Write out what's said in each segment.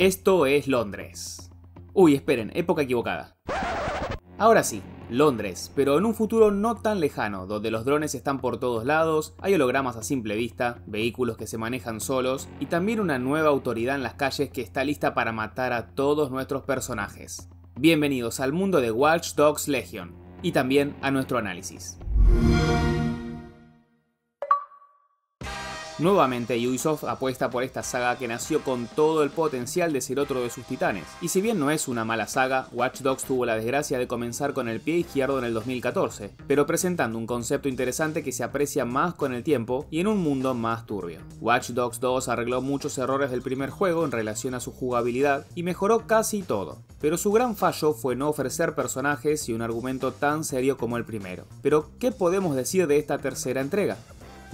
Esto es Londres. Uy, esperen, época equivocada. Ahora sí, Londres, pero en un futuro no tan lejano, donde los drones están por todos lados, hay hologramas a simple vista, vehículos que se manejan solos y también una nueva autoridad en las calles que está lista para matar a todos nuestros personajes. Bienvenidos al mundo de Watch Dogs Legion y también a nuestro análisis. Nuevamente Ubisoft apuesta por esta saga que nació con todo el potencial de ser otro de sus titanes. Y si bien no es una mala saga, Watch Dogs tuvo la desgracia de comenzar con el pie izquierdo en el 2014, pero presentando un concepto interesante que se aprecia más con el tiempo y en un mundo más turbio. Watch Dogs 2 arregló muchos errores del primer juego en relación a su jugabilidad y mejoró casi todo, pero su gran fallo fue no ofrecer personajes y un argumento tan serio como el primero. Pero, ¿qué podemos decir de esta tercera entrega?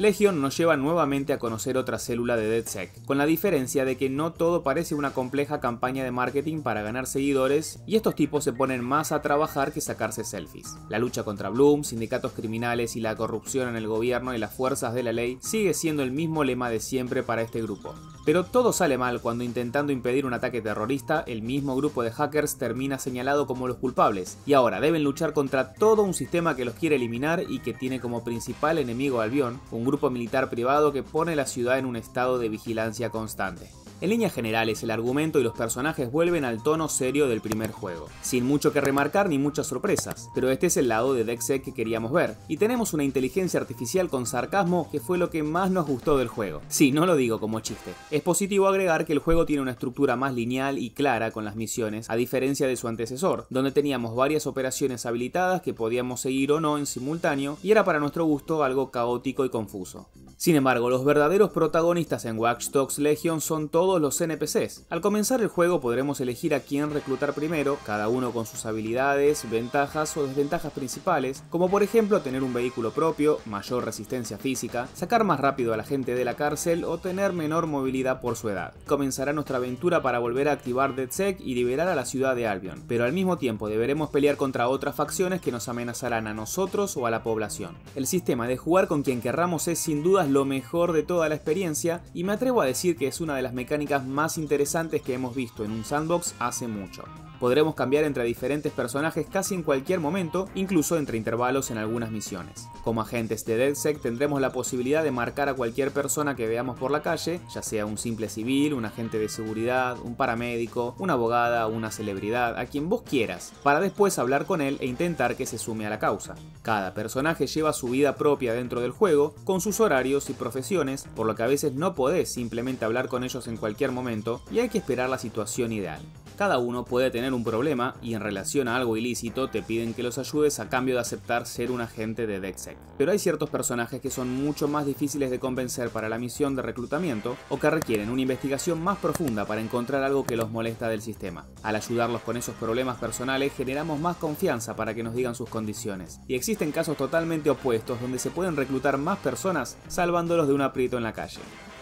Legion nos lleva nuevamente a conocer otra célula de DeadSec, con la diferencia de que no todo parece una compleja campaña de marketing para ganar seguidores y estos tipos se ponen más a trabajar que sacarse selfies. La lucha contra Bloom, sindicatos criminales y la corrupción en el gobierno y las fuerzas de la ley sigue siendo el mismo lema de siempre para este grupo. Pero todo sale mal cuando intentando impedir un ataque terrorista, el mismo grupo de hackers termina señalado como los culpables, y ahora deben luchar contra todo un sistema que los quiere eliminar y que tiene como principal enemigo Albion, un grupo militar privado que pone la ciudad en un estado de vigilancia constante. En líneas generales, el argumento y los personajes vuelven al tono serio del primer juego, sin mucho que remarcar ni muchas sorpresas, pero este es el lado de Dexec que queríamos ver, y tenemos una inteligencia artificial con sarcasmo que fue lo que más nos gustó del juego. Sí, no lo digo como chiste. Es positivo agregar que el juego tiene una estructura más lineal y clara con las misiones, a diferencia de su antecesor, donde teníamos varias operaciones habilitadas que podíamos seguir o no en simultáneo, y era para nuestro gusto algo caótico y confuso. Sin embargo, los verdaderos protagonistas en Watch Dogs Legion son todos los NPCs. Al comenzar el juego podremos elegir a quién reclutar primero, cada uno con sus habilidades, ventajas o desventajas principales, como por ejemplo tener un vehículo propio, mayor resistencia física, sacar más rápido a la gente de la cárcel o tener menor movilidad por su edad. Comenzará nuestra aventura para volver a activar DeadSec y liberar a la ciudad de Albion, pero al mismo tiempo deberemos pelear contra otras facciones que nos amenazarán a nosotros o a la población. El sistema de jugar con quien querramos es sin dudas lo mejor de toda la experiencia y me atrevo a decir que es una de las mecánicas más interesantes que hemos visto en un sandbox hace mucho. Podremos cambiar entre diferentes personajes casi en cualquier momento, incluso entre intervalos en algunas misiones. Como agentes de DeadSec tendremos la posibilidad de marcar a cualquier persona que veamos por la calle, ya sea un simple civil, un agente de seguridad, un paramédico, una abogada, una celebridad, a quien vos quieras, para después hablar con él e intentar que se sume a la causa. Cada personaje lleva su vida propia dentro del juego, con sus horarios y profesiones, por lo que a veces no podés simplemente hablar con ellos en cualquier momento y hay que esperar la situación ideal. Cada uno puede tener un problema y en relación a algo ilícito te piden que los ayudes a cambio de aceptar ser un agente de DexSec. Pero hay ciertos personajes que son mucho más difíciles de convencer para la misión de reclutamiento o que requieren una investigación más profunda para encontrar algo que los molesta del sistema. Al ayudarlos con esos problemas personales generamos más confianza para que nos digan sus condiciones. Y existen casos totalmente opuestos donde se pueden reclutar más personas salvándolos de un aprieto en la calle.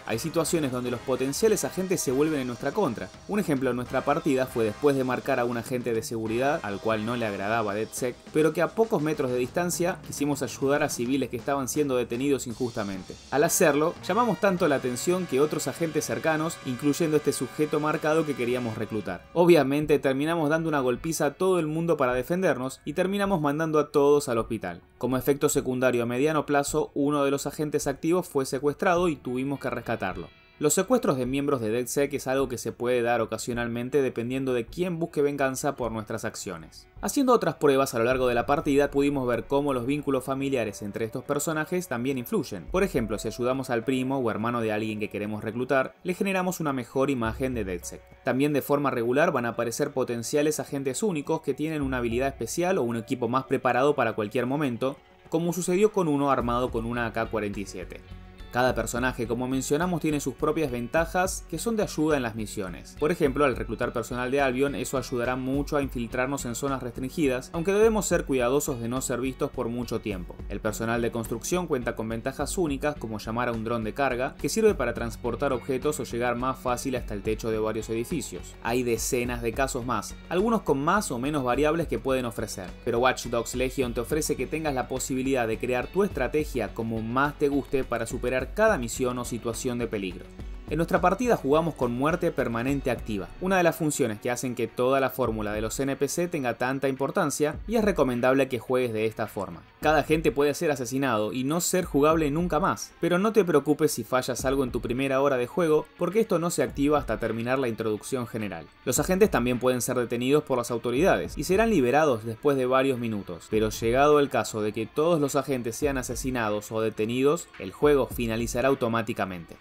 Hay situaciones donde los potenciales agentes se vuelven en nuestra contra. Un ejemplo en nuestra partida fue después de marcar a un agente de seguridad al cual no le agradaba DeadSec, pero que a pocos metros de distancia quisimos ayudar a civiles que estaban siendo detenidos injustamente. Al hacerlo, llamamos tanto la atención que otros agentes cercanos, incluyendo este sujeto marcado que queríamos reclutar. Obviamente terminamos dando una golpiza a todo el mundo para defendernos y terminamos mandando a todos al hospital. Como efecto secundario a mediano plazo, uno de los agentes activos fue secuestrado y tuvimos que rescatar los secuestros de miembros de DeadSec es algo que se puede dar ocasionalmente dependiendo de quién busque venganza por nuestras acciones. Haciendo otras pruebas a lo largo de la partida pudimos ver cómo los vínculos familiares entre estos personajes también influyen. Por ejemplo, si ayudamos al primo o hermano de alguien que queremos reclutar, le generamos una mejor imagen de DeadSec. También de forma regular van a aparecer potenciales agentes únicos que tienen una habilidad especial o un equipo más preparado para cualquier momento, como sucedió con uno armado con una AK-47. Cada personaje, como mencionamos, tiene sus propias ventajas que son de ayuda en las misiones. Por ejemplo, al reclutar personal de Albion, eso ayudará mucho a infiltrarnos en zonas restringidas, aunque debemos ser cuidadosos de no ser vistos por mucho tiempo. El personal de construcción cuenta con ventajas únicas, como llamar a un dron de carga, que sirve para transportar objetos o llegar más fácil hasta el techo de varios edificios. Hay decenas de casos más, algunos con más o menos variables que pueden ofrecer, pero Watch Dogs Legion te ofrece que tengas la posibilidad de crear tu estrategia como más te guste para superar cada misión o situación de peligro. En nuestra partida jugamos con muerte permanente activa, una de las funciones que hacen que toda la fórmula de los NPC tenga tanta importancia y es recomendable que juegues de esta forma. Cada agente puede ser asesinado y no ser jugable nunca más, pero no te preocupes si fallas algo en tu primera hora de juego porque esto no se activa hasta terminar la introducción general. Los agentes también pueden ser detenidos por las autoridades y serán liberados después de varios minutos, pero llegado el caso de que todos los agentes sean asesinados o detenidos, el juego finalizará automáticamente.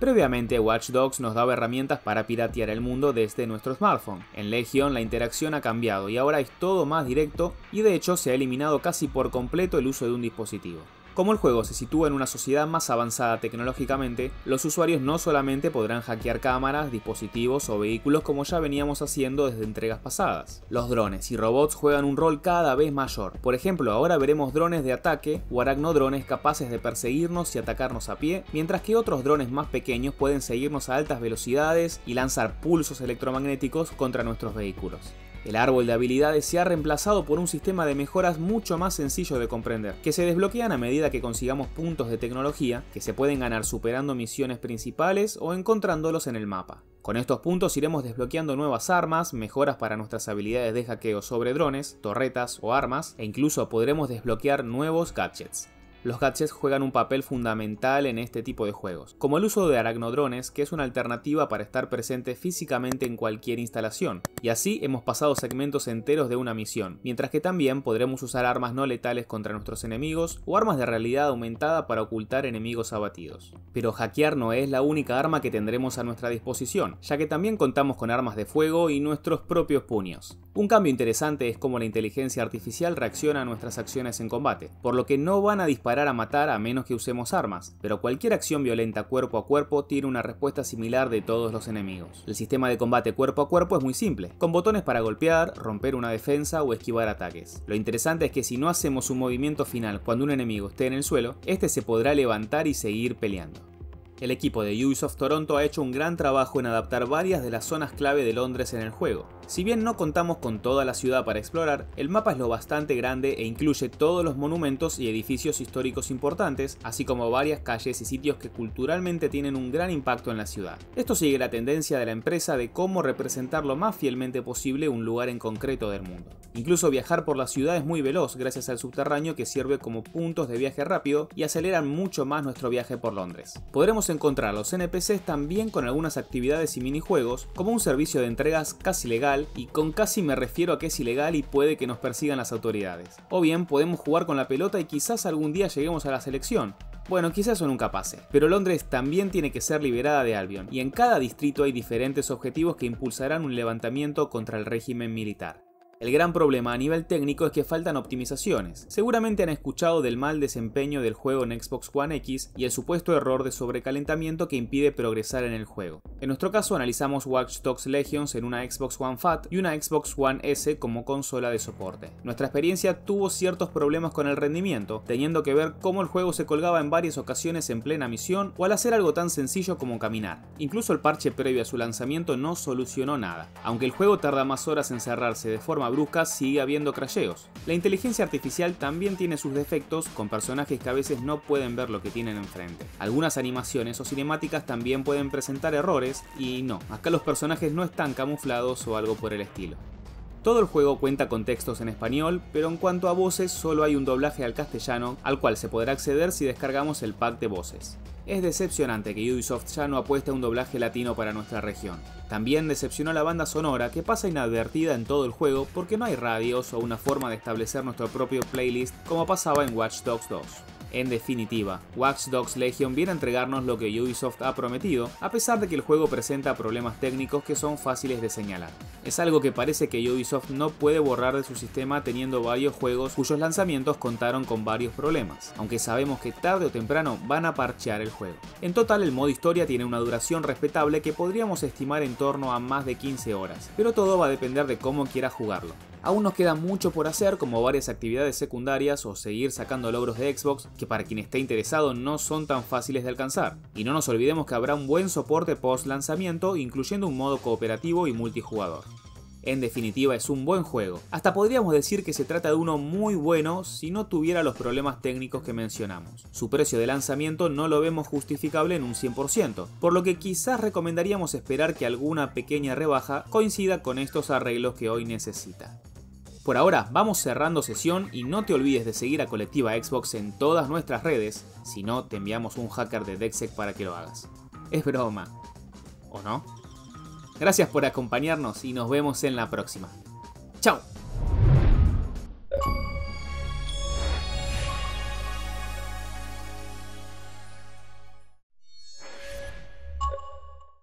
Previamente, Watch Dogs nos daba herramientas para piratear el mundo desde nuestro smartphone. En Legion la interacción ha cambiado y ahora es todo más directo y de hecho se ha eliminado casi por completo el uso de un dispositivo. Como el juego se sitúa en una sociedad más avanzada tecnológicamente, los usuarios no solamente podrán hackear cámaras, dispositivos o vehículos como ya veníamos haciendo desde entregas pasadas. Los drones y robots juegan un rol cada vez mayor. Por ejemplo, ahora veremos drones de ataque o aracnodrones capaces de perseguirnos y atacarnos a pie, mientras que otros drones más pequeños pueden seguirnos a altas velocidades y lanzar pulsos electromagnéticos contra nuestros vehículos. El árbol de habilidades se ha reemplazado por un sistema de mejoras mucho más sencillo de comprender, que se desbloquean a medida que consigamos puntos de tecnología que se pueden ganar superando misiones principales o encontrándolos en el mapa. Con estos puntos iremos desbloqueando nuevas armas, mejoras para nuestras habilidades de hackeo sobre drones, torretas o armas, e incluso podremos desbloquear nuevos gadgets. Los gadgets juegan un papel fundamental en este tipo de juegos, como el uso de aracnodrones, que es una alternativa para estar presente físicamente en cualquier instalación, y así hemos pasado segmentos enteros de una misión, mientras que también podremos usar armas no letales contra nuestros enemigos o armas de realidad aumentada para ocultar enemigos abatidos. Pero hackear no es la única arma que tendremos a nuestra disposición, ya que también contamos con armas de fuego y nuestros propios puños. Un cambio interesante es cómo la inteligencia artificial reacciona a nuestras acciones en combate, por lo que no van a disparar a matar a menos que usemos armas, pero cualquier acción violenta cuerpo a cuerpo tiene una respuesta similar de todos los enemigos. El sistema de combate cuerpo a cuerpo es muy simple, con botones para golpear, romper una defensa o esquivar ataques. Lo interesante es que si no hacemos un movimiento final cuando un enemigo esté en el suelo, este se podrá levantar y seguir peleando. El equipo de Ubisoft Toronto ha hecho un gran trabajo en adaptar varias de las zonas clave de Londres en el juego. Si bien no contamos con toda la ciudad para explorar, el mapa es lo bastante grande e incluye todos los monumentos y edificios históricos importantes, así como varias calles y sitios que culturalmente tienen un gran impacto en la ciudad. Esto sigue la tendencia de la empresa de cómo representar lo más fielmente posible un lugar en concreto del mundo. Incluso viajar por la ciudad es muy veloz gracias al subterráneo que sirve como puntos de viaje rápido y aceleran mucho más nuestro viaje por Londres. Podremos encontrar los NPCs también con algunas actividades y minijuegos, como un servicio de entregas casi legal y con casi me refiero a que es ilegal y puede que nos persigan las autoridades. O bien podemos jugar con la pelota y quizás algún día lleguemos a la selección, bueno, quizás eso nunca pase, pero Londres también tiene que ser liberada de Albion, y en cada distrito hay diferentes objetivos que impulsarán un levantamiento contra el régimen militar. El gran problema a nivel técnico es que faltan optimizaciones. Seguramente han escuchado del mal desempeño del juego en Xbox One X y el supuesto error de sobrecalentamiento que impide progresar en el juego. En nuestro caso analizamos Watch Dogs Legions en una Xbox One Fat y una Xbox One S como consola de soporte. Nuestra experiencia tuvo ciertos problemas con el rendimiento, teniendo que ver cómo el juego se colgaba en varias ocasiones en plena misión o al hacer algo tan sencillo como caminar. Incluso el parche previo a su lanzamiento no solucionó nada. Aunque el juego tarda más horas en cerrarse de forma brusca sigue habiendo crasheos. La inteligencia artificial también tiene sus defectos con personajes que a veces no pueden ver lo que tienen enfrente. Algunas animaciones o cinemáticas también pueden presentar errores y no, acá los personajes no están camuflados o algo por el estilo. Todo el juego cuenta con textos en español, pero en cuanto a voces solo hay un doblaje al castellano al cual se podrá acceder si descargamos el pack de voces. Es decepcionante que Ubisoft ya no apueste a un doblaje latino para nuestra región. También decepcionó la banda sonora que pasa inadvertida en todo el juego porque no hay radios o una forma de establecer nuestro propio playlist como pasaba en Watch Dogs 2. En definitiva, Watch Dogs Legion viene a entregarnos lo que Ubisoft ha prometido, a pesar de que el juego presenta problemas técnicos que son fáciles de señalar. Es algo que parece que Ubisoft no puede borrar de su sistema teniendo varios juegos cuyos lanzamientos contaron con varios problemas, aunque sabemos que tarde o temprano van a parchear el juego. En total, el modo historia tiene una duración respetable que podríamos estimar en torno a más de 15 horas, pero todo va a depender de cómo quiera jugarlo. Aún nos queda mucho por hacer, como varias actividades secundarias o seguir sacando logros de Xbox, que para quien esté interesado no son tan fáciles de alcanzar. Y no nos olvidemos que habrá un buen soporte post lanzamiento, incluyendo un modo cooperativo y multijugador. En definitiva es un buen juego. Hasta podríamos decir que se trata de uno muy bueno si no tuviera los problemas técnicos que mencionamos. Su precio de lanzamiento no lo vemos justificable en un 100%, por lo que quizás recomendaríamos esperar que alguna pequeña rebaja coincida con estos arreglos que hoy necesita. Por ahora vamos cerrando sesión y no te olvides de seguir a Colectiva Xbox en todas nuestras redes, si no te enviamos un hacker de Dexec para que lo hagas. Es broma. ¿O no? Gracias por acompañarnos y nos vemos en la próxima. ¡Chao!